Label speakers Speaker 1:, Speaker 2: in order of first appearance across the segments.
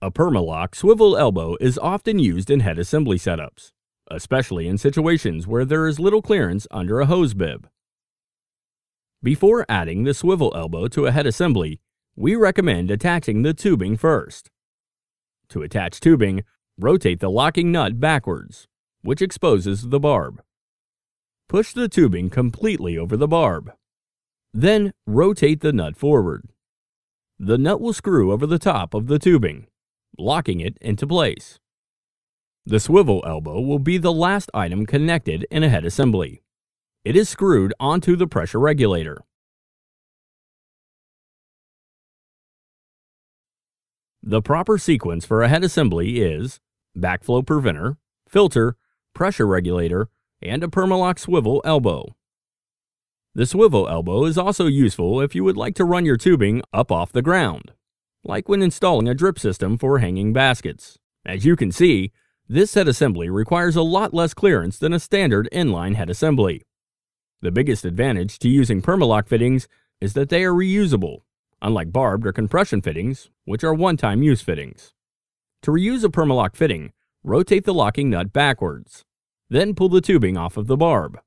Speaker 1: A Perma-Loc swivel elbow is often used in head assembly setups, especially in situations where there is little clearance under a hose bib. Before adding the swivel elbow to a head assembly, we recommend attaching the tubing first. To attach tubing, rotate the locking nut backwards, which exposes the barb. Push the tubing completely over the barb. Then rotate the nut forward. The nut will screw over the top of the tubing locking it into place. The swivel elbow will be the last item connected in a head assembly. It is screwed onto the pressure regulator. The proper sequence for a head assembly is backflow preventer, filter, pressure regulator, and a Perma-Loc swivel elbow. The swivel elbow is also useful if you would like to run your tubing up off the ground like when installing a drip system for hanging baskets. As you can see, this head assembly requires a lot less clearance than a standard inline head assembly. The biggest advantage to using Perma-Loc fittings is that they are reusable, unlike barbed or compression fittings, which are one-time use fittings. To reuse a Perma-Loc fitting, rotate the locking nut backwards. Then pull the tubing off of the barb.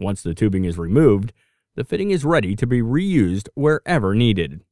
Speaker 1: Once the tubing is removed, the fitting is ready to be reused wherever needed.